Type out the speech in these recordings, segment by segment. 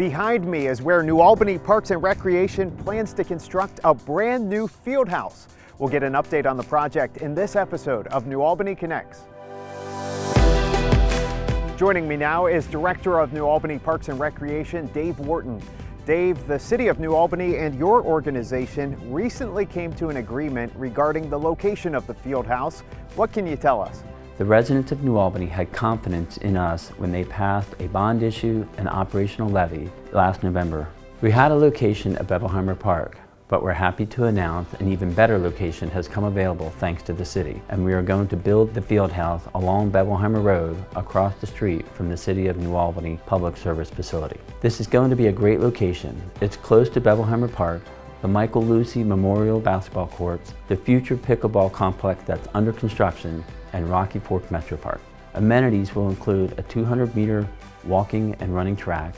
Behind me is where New Albany Parks and Recreation plans to construct a brand new field house. We'll get an update on the project in this episode of New Albany Connects. Joining me now is Director of New Albany Parks and Recreation, Dave Wharton. Dave, the City of New Albany and your organization recently came to an agreement regarding the location of the field house. What can you tell us? The residents of New Albany had confidence in us when they passed a bond issue and operational levy last November. We had a location at Bevelhymer Park, but we're happy to announce an even better location has come available thanks to the city. And we are going to build the field house along Bevelhymer Road across the street from the City of New Albany Public Service Facility. This is going to be a great location. It's close to Bevelhymer Park, the Michael Lucy Memorial Basketball Courts, the future pickleball complex that's under construction, and Rocky Fork Metro Park. Amenities will include a 200 meter walking and running track,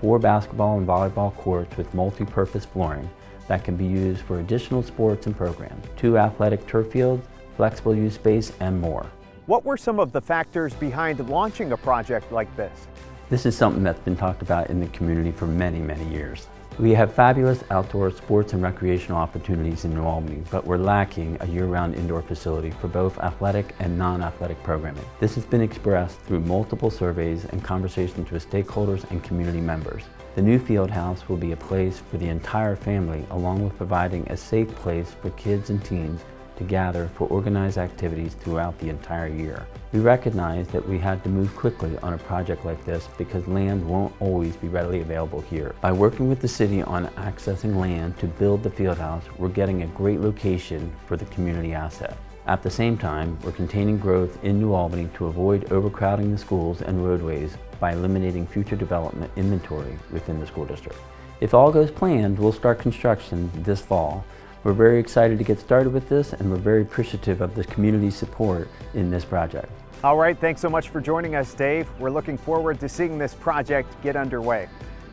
four basketball and volleyball courts with multi-purpose flooring, that can be used for additional sports and programs, two athletic turf fields, flexible use space, and more. What were some of the factors behind launching a project like this? This is something that's been talked about in the community for many, many years. We have fabulous outdoor sports and recreational opportunities in New Albany, but we're lacking a year-round indoor facility for both athletic and non-athletic programming. This has been expressed through multiple surveys and conversations with stakeholders and community members. The new field house will be a place for the entire family along with providing a safe place for kids and teens to gather for organized activities throughout the entire year. We recognize that we had to move quickly on a project like this because land won't always be readily available here. By working with the city on accessing land to build the field house, we're getting a great location for the community asset. At the same time, we're containing growth in New Albany to avoid overcrowding the schools and roadways by eliminating future development inventory within the school district. If all goes planned, we'll start construction this fall. We're very excited to get started with this and we're very appreciative of the community support in this project. All right, thanks so much for joining us, Dave. We're looking forward to seeing this project get underway.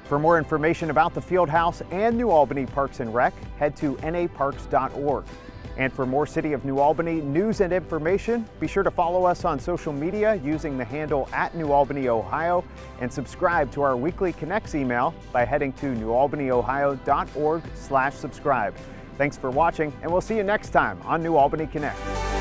For more information about the Field House and New Albany Parks and Rec, head to naparks.org. And for more City of New Albany news and information, be sure to follow us on social media using the handle at New Albany, Ohio, and subscribe to our weekly Connects email by heading to newalbanyohio.org slash subscribe. Thanks for watching, and we'll see you next time on New Albany Connects.